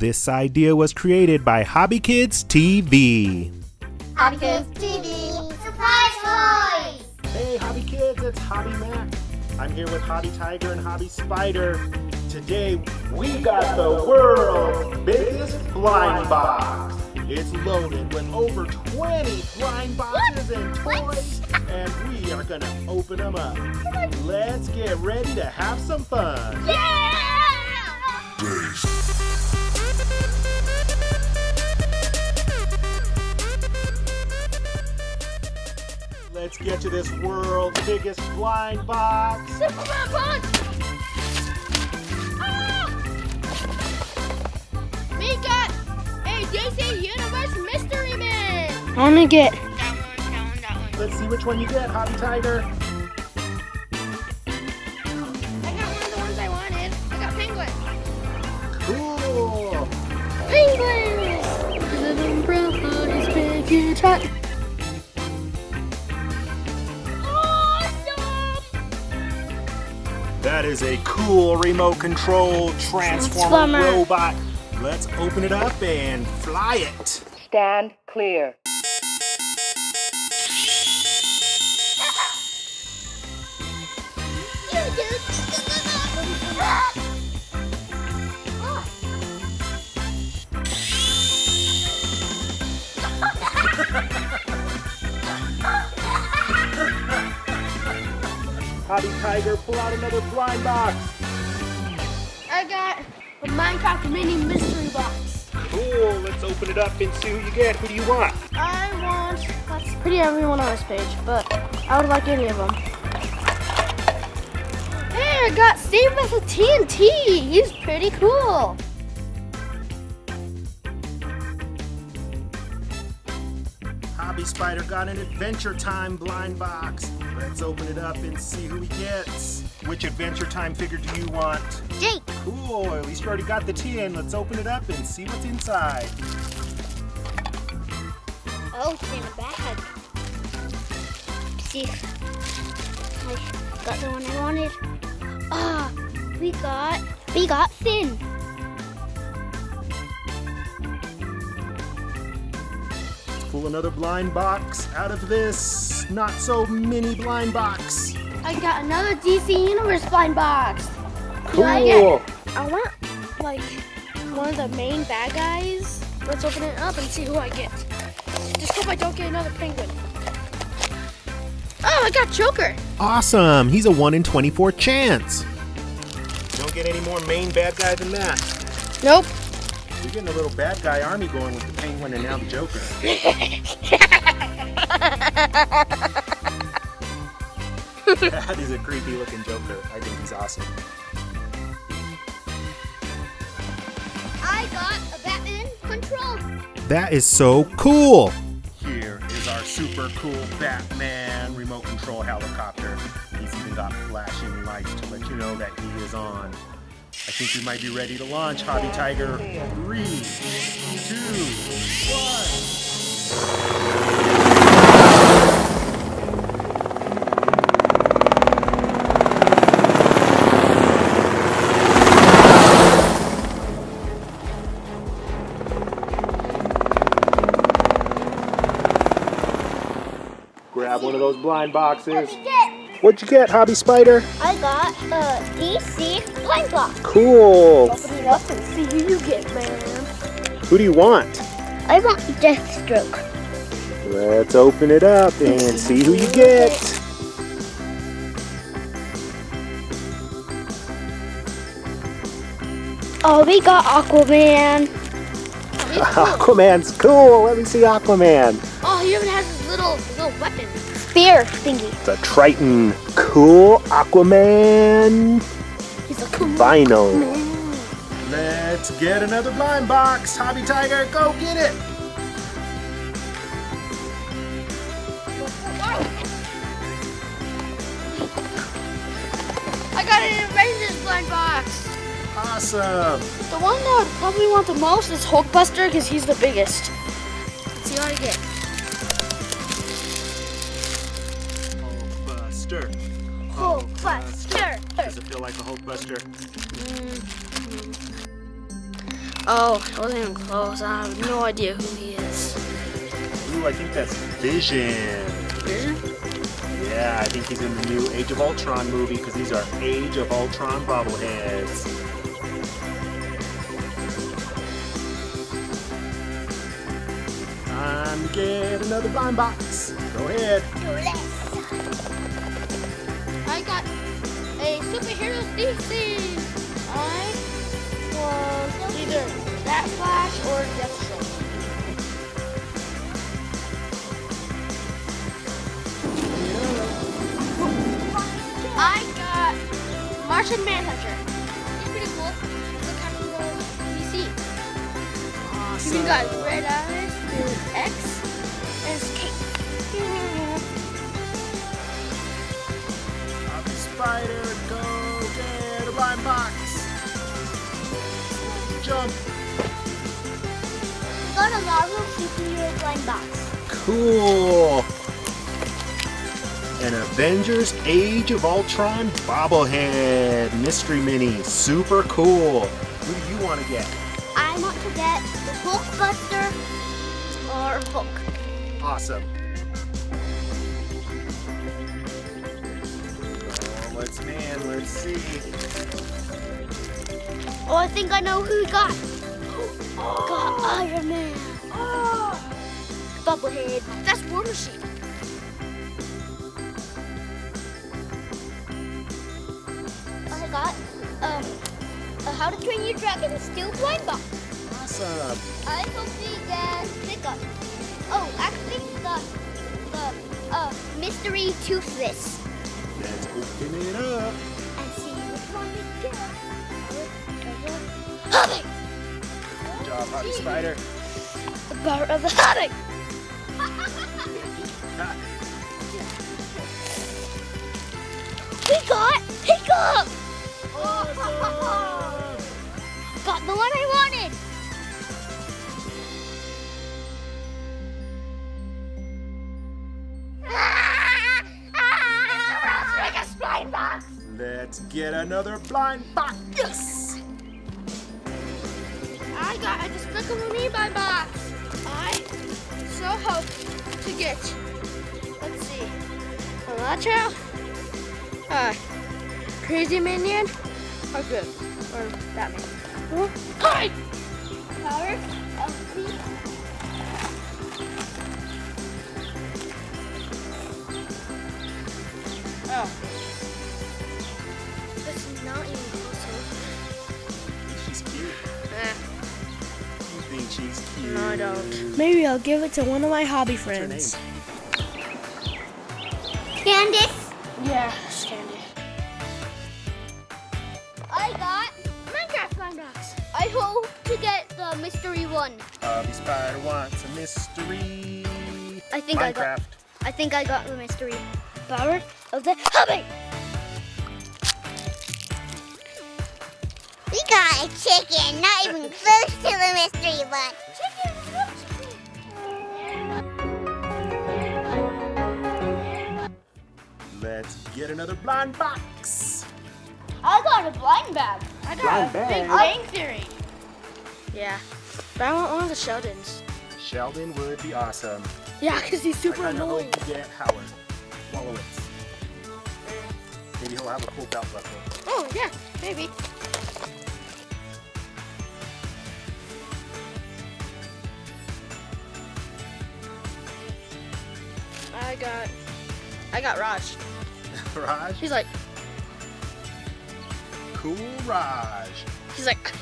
This idea was created by Hobby Kids TV. Hobby Kids TV. Surprise toys! Hey Hobby Kids, it's Hobby Mac. I'm here with Hobby Tiger and Hobby Spider. Today we got the world's biggest blind box. It's loaded with over 20 blind boxes and toys, and we are gonna open them up. Let's get ready to have some fun. Yeah! Let's get to this world's biggest blind box. Superman punch! Ah! We got a DC Universe Mystery Man! I'm gonna get That one, that one, that one. Let's see which one you get, Hobby Tiger. I got one of the ones I wanted. I got Penguin. Cool. Penguin! Little umbrella is big and hot. Is a cool remote control transformer Transformer. robot. Let's open it up and fly it. Stand clear. Tiger, pull out another blind box. I got a Minecraft mini mystery box. Cool. Let's open it up and see who you get. Who do you want? I want That's pretty everyone on this page, but I would like any of them. Hey, I got Steve with a TNT. He's pretty cool. Spider got an Adventure Time blind box. Let's open it up and see who he gets. Which Adventure Time figure do you want? Jake. Cool. At least you already got the tin. Let's open it up and see what's inside. Oh, it's in a bag. See, I got the one I wanted. Ah, we got we got Finn. Pull another blind box out of this not so mini blind box. I got another DC Universe blind box. Cool. I get- I want like one of the main bad guys. Let's open it up and see who I get. Just hope I don't get another penguin. Oh, I got Joker. Awesome. He's a 1 in 24 chance. Don't get any more main bad guy than that. Nope. You're getting a little bad guy army going with the penguin and now the Joker. that is a creepy looking Joker. I think he's awesome. I got a Batman control. That is so cool. Here is our super cool Batman remote control helicopter. He's even got flashing lights to let you know that he is on. I think we might be ready to launch Hobby Tiger. Three, two, one. Grab one of those blind boxes. What'd you get, Hobby Spider? I got a DC box. Cool. Open it up and see who you get, man. Who do you want? I want Deathstroke. Let's open it up and see who you get. Oh, we got Aquaman. Aquaman's cool. Let me see Aquaman. Oh, he even has his little little weapon. Spear thingy. It's a Triton. Cool Aquaman. He's a cool Vinyl. Let's get another blind box. Hobby Tiger, go get it. I got an Avengers blind box. Awesome. The one that I would probably want the most is Hulkbuster because he's the biggest. Let's see what I get. Hulkbuster. Hulkbuster. Does it feel like a Hulkbuster? Mm-hmm. Oh, I wasn't even close. I have no idea who he is. Ooh, I think that's Vision. Vision? Yeah, I think he's in the new Age of Ultron movie because these are Age of Ultron bobbleheads. Time to get another blind box. Go ahead. DC. I was either that Flash or Deathstroke. I got Martian Manhunter. He's pretty cool. The captain of DC. He even got red eyes, his X, and cape. Hobby Spider, go get a box. Jump. Got a Marvel superhero blind box. Cool. An Avengers Age of Ultron bobblehead mystery mini. Super cool. Who do you want to get? I want to get the Hulkbuster or Hulk. Awesome. Let's man, let's see. Oh, I think I know who we got. Got Iron Man. Bubblehead. That's War Machine. I got um, a How to Train Your Dragon Steel blind box. Awesome. I hope we get Hiccup. Oh, actually, the the uh mystery toothless. It up. And see we. Hobbit. Good job, Hobby Spider. The power of the Hobbit. We got Hiccup. Awesome. Got the one I wanted. Get another blind box. Yes. I got a Despicable Me by box. I so hope to get. Let's see. Electro. Uh, Crazy Minion. Or good. Or Batman. Huh? Hi! Power of the Oh. No, I don't. Maybe I'll give it to one of my hobby What's her name? friends. Candace. Yeah, Candy. I got Minecraft blind box. I hope to get the mystery one. Um, Hobby Spider wants a mystery. I think I got. I think I got the mystery. Power of the Hobbit. We got a chicken, not even close to the mystery one. Let's get another blind box. I got a blind bag. I got Blind a bag. Big Bang Theory. Yeah, but I want one of the Sheldons. Sheldon would be awesome. Yeah, because he's super I kind annoying. hope you get Howard Wolowitz. Maybe he'll have a cool belt buckle. Oh, yeah, maybe. I got, I got Raj. Raj? He's like, Cool Raj. he's like,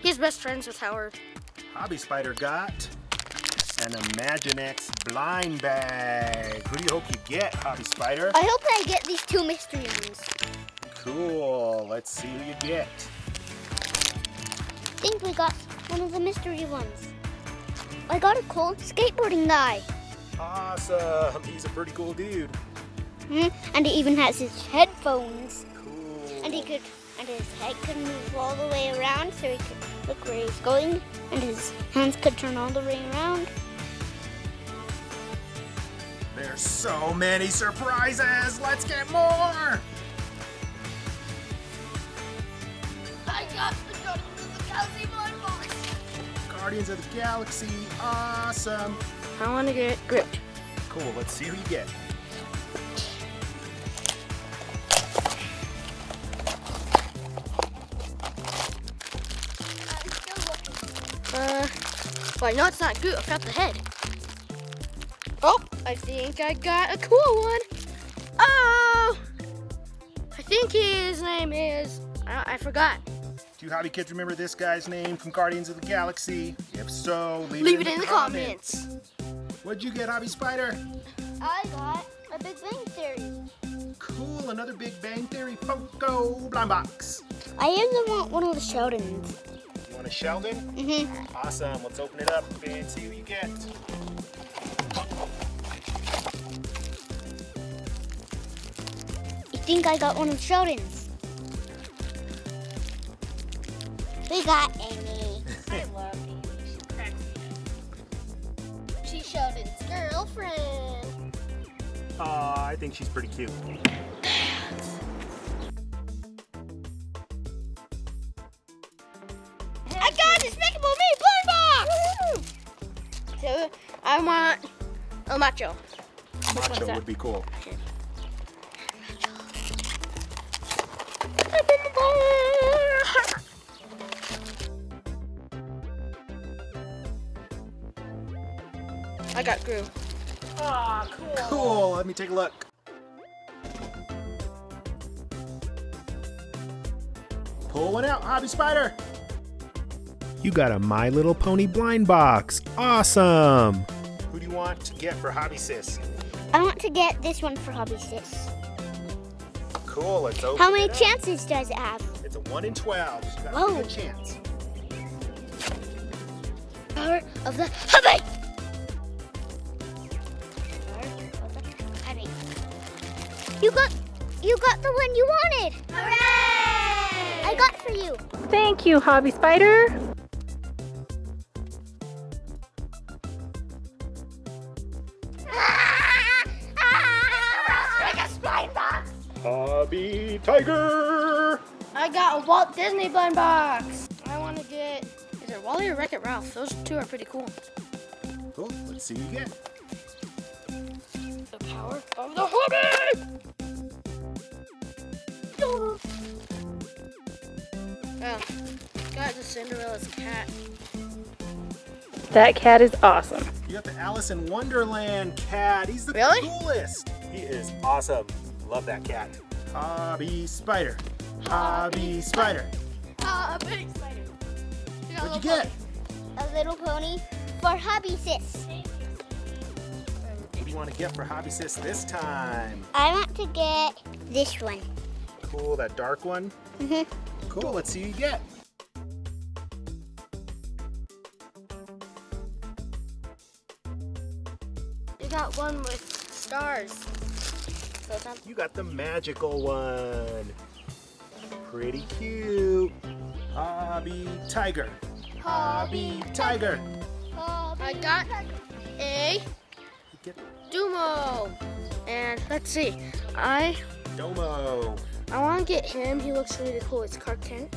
he's best friends with Howard. Hobby Spider got an Imaginext blind bag. Who do you hope you get, Hobby Spider? I hope I get these two mystery ones. Cool. Let's see who you get. I think we got one of the mystery ones. I got a cool skateboarding guy. Awesome. He's a pretty cool dude. Hmm? And he even has his headphones. Cool. And he could, and his head could move all the way around so he could look where he's going. And his hands could turn all the way around. There's so many surprises. Let's get more. I got the Guardians of the Galaxy Guardians of the Galaxy. Awesome. I want to get gripped. Cool, let's see who you get. Uh, well, I know it's not good. I got the head. Oh, I think I got a cool one. Oh, I think his name is, I, I forgot. Do you hobby kids remember this guy's name from Guardians of the Galaxy? If so, leave, Leave it in the comments. What'd you get, Hobby Spider? I got a Big Bang Theory. Cool, another Big Bang Theory Funko blind box. I even want one of the Sheldons. You want a Sheldon? Mm-hmm. Awesome, let's open it up and see who you get. I think I got one of the Sheldons. We got Amy. Up. Girlfriend. Aw, I think she's pretty cute. I got Despicable Me blind box! So, I want a macho. Which Macho would be cool. Got Gru. Ah, cool, let me take a look. Pull one out, Hobby Spider. You got a My Little Pony blind box. Awesome. Who do you want to get for Hobby Sis? I want to get this one for Hobby Sis. Cool, let's open How many it up. chances does it have? It's a 1 in 12. You got a chance. Power of the Hobby! You got, you got the one you wanted. Hooray! I got for you. Thank you, Hobby Spider. Hobby Tiger. I got a Walt Disney blind box. I want to get, is it WALL-E or Wreck-It Ralph? Those two are pretty cool. Cool, let's see who you get. The power of the hobby! Oh, got the Cinderella's cat. That cat is awesome. You got the Alice in Wonderland cat. He's the Really? coolest. He is awesome. Love that cat. Hobby Spider. Hobby Spider. Ah, a spider. What'd you get? A little pony for Hobby Sis. What want to get for Hobby Sis this time? I want to get this one. Cool, that dark one. Mhm. Cool, let's see who you get. You got one with stars. So it's not You got the magical one. Pretty cute. Hobby Tiger. Hobby Tiger. I got a You get Domo. And let's see. I Domo. I want to get him. He looks really cool. It's Clark Kent.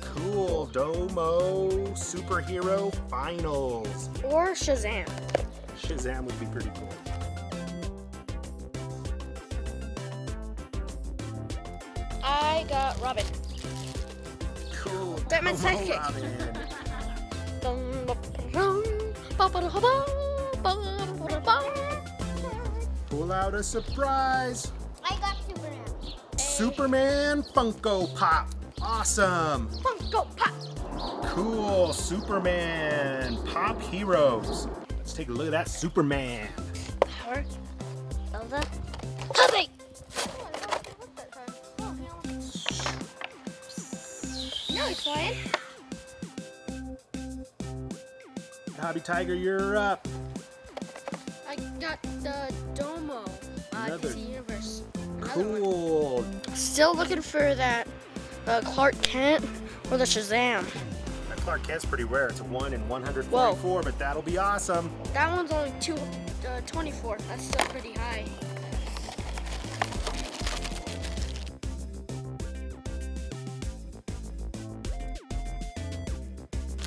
Cool. Domo Superhero Finals. Or Shazam. Shazam would be pretty cool. I got Robin. Cool. Batman's Domo sidekick. Robin. Pull out a surprise. I got Superman. Superman Funko Pop. Awesome. Funko Pop. Cool. Superman Pop Heroes. Let's take a look at that Superman. Power Of the Hubby. No, he's flying. Hobby Tiger, you're up. Got the Domo. Uh, Another- Universe. Another one. Cool. Still looking for that uh, Clark Kent or the Shazam. That Clark Kent's pretty rare. It's a 1 in 144, but that'll be awesome. That one's only two, uh, 24. That's still pretty high.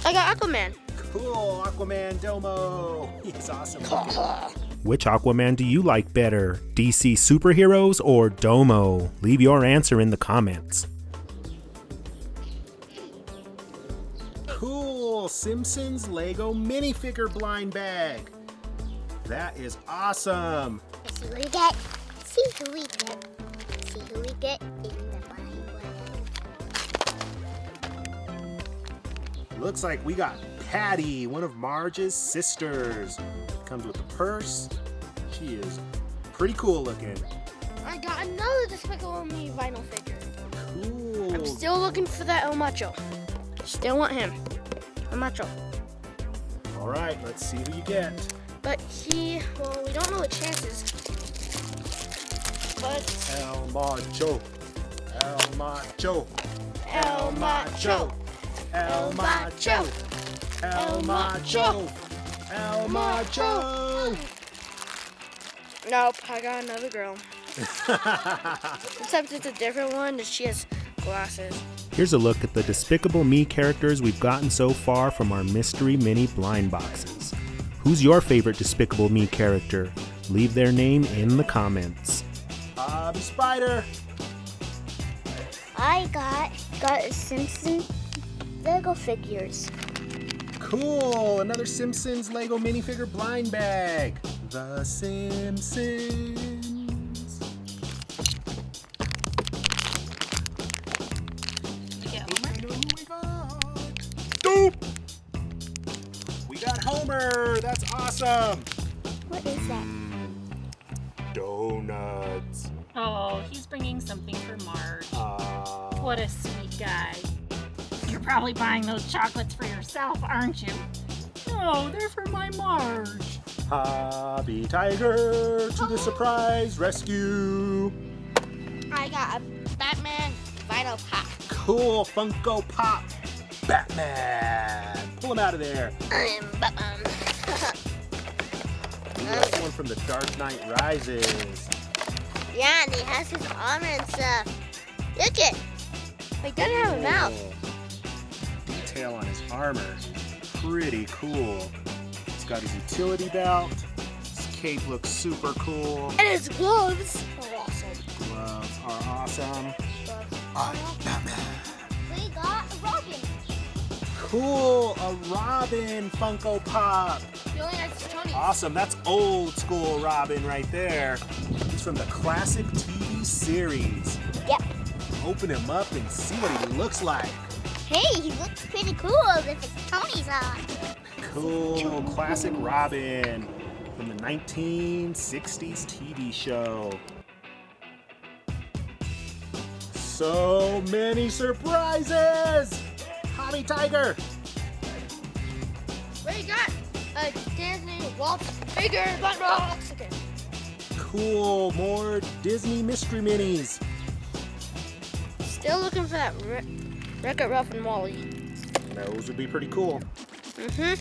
I got Aquaman. Cool, Aquaman Domo. He's awesome. Which Aquaman do you like better? DC superheroes or Domo? Leave your answer in the comments. Cool, Simpsons Lego minifigure blind bag. That is awesome. Let's see what we get. See who we get. See who we get in the blind bag. Looks like we got Patty, one of Marge's sisters. Comes with a purse. She is pretty cool looking. I got another Despicable Me vinyl figure. Cool. I'm still looking for that El Macho. Still want him. El Macho. All right, let's see who you get. But he, well, we don't know the chances. But El Macho. El Macho. El Macho. El Macho. El Macho. El Macho. El Macho. Nope, I got another girl. Except it's a different one and she has glasses. Here's a look at the Despicable Me characters we've gotten so far from our mystery mini blind boxes. Who's your favorite Despicable Me character? Leave their name in the comments. Hobby Spider. I got got Simpson Lego figures. Cool! Another Simpsons Lego minifigure blind bag. The Simpsons. We got Dope! We got Homer. That's awesome. What is that? Donuts. Oh, he's bringing something for Marge. Uh, What a sweet guy. You're probably buying those chocolates for yourself, aren't you? No, they're for my Marge. Hobby Tiger to the surprise rescue. I got a Batman vinyl pop. Cool Funko Pop Batman. Pull him out of there. Um, I'm Batman. Ooh, that's one from The Dark Knight Rises. Yeah, and he has his armor and stuff. Look it. He doesn't have a mouth. Detail on his armor. Pretty cool. He's got his utility belt. His cape looks super cool. And his gloves are awesome. Gloves are awesome. I'm Batman. We got Robin. Cool, a Robin Funko Pop. The only nice is Tony. Awesome, that's old school Robin right there. He's from the classic TV series. Yep. Open him up and see what he looks like. Hey, he looks pretty cool with it's Tony's on. Cool, classic Robin from the 1960s TV show. So many surprises! Hobby Tiger! What do you got a Disney Waltz figure blind box. Okay. Cool, more Disney mystery minis. Still looking for that Wreck Wreck-It Ralph and WALL-E. Those would be pretty cool. Mm-hmm.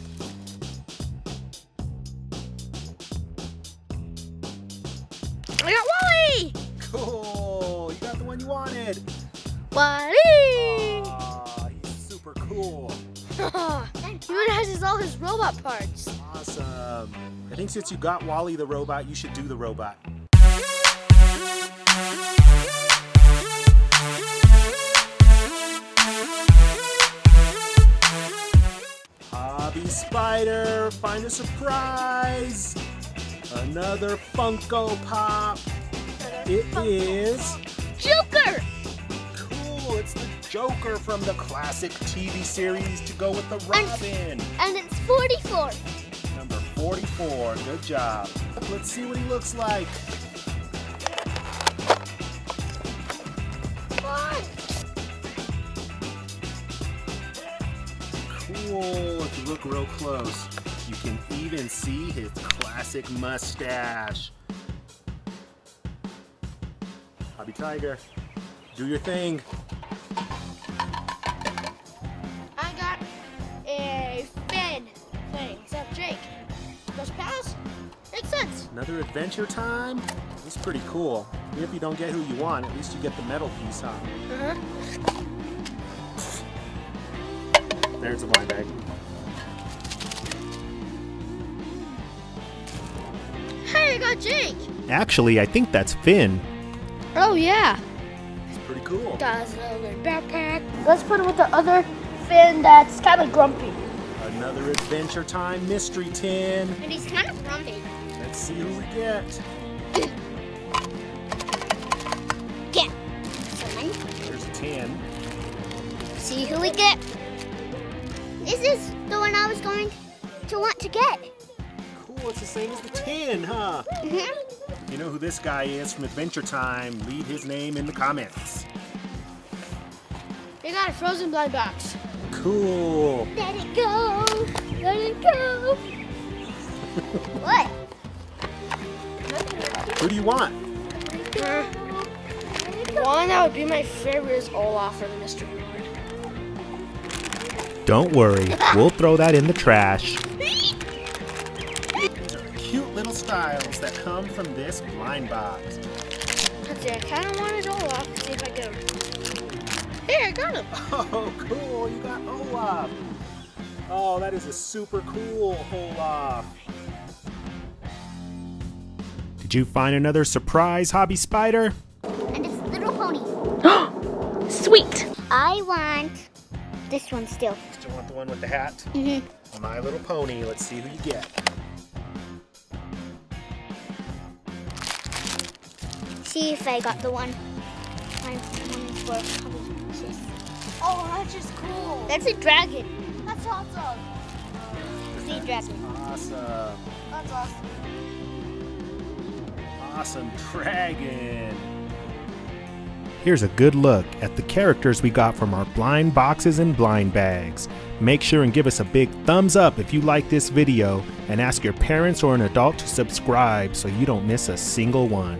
I got WALL-E! Cool, you got the one you wanted. WALL-E! Aw, he's super cool. he his, all his robot parts. Awesome. I think since you got WALL-E the robot, you should do the robot. Hobby Spider, find a surprise. Another Funko Pop. It is Joker! cool. It's the Joker from the classic TV series to go with the Robin. And it's 44. Number 44. Good job. Let's see what he looks like. Cool. If you look real close, you can even see his classic mustache. Hobby Tiger, do your thing. I got a Finn thing. Except Jake. Those pals? Makes sense. Another adventure time? It's pretty cool. Even if you don't get who you want, at least you get the metal piece, huh? Uh-huh. There's a blind bag. Hey, I got Jake! Actually, I think that's Finn. Oh, yeah. He's pretty cool. Got his little backpack. Let's put it with the other Finn that's kind of grumpy. Another Adventure Time Mystery Tin. And he's kind of grumpy. Let's see who we get. Get. There's a 10. See who we get. This is the one I was going to want to get. Cool, it's the same as the tin, huh? hmm You know who this guy is from Adventure Time? Leave his name in the comments. They got a frozen blind box. Cool. Let it go. Let it go. what? Who do you want? One that would be my favorite is Olaf for the mystery board. Don't worry, we'll throw that in the trash. These are cute little styles that come from this blind box. Let's see, I kind of wanted Olaf. See if I get him. Hey, I got him. Oh, cool, you got Olaf. Oh, that is a super cool Olaf. Did you find another surprise, Hobby Spider? And it's little pony. Sweet. I want this one still. Still want the one with the hat? hmm My Little Pony. Let's see who you get. See if I got the one. I'm one for Oh, that's just cool. That's a dragon. That's awesome. Sea dragon. Awesome. That's awesome. Awesome dragon. Here's a good look at the characters we got from our blind boxes and blind bags. Make sure and give us a big thumbs up if you like this video and ask your parents or an adult to subscribe so you don't miss a single one.